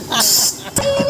Dinesh, Duhana, Dinesh, Duhana,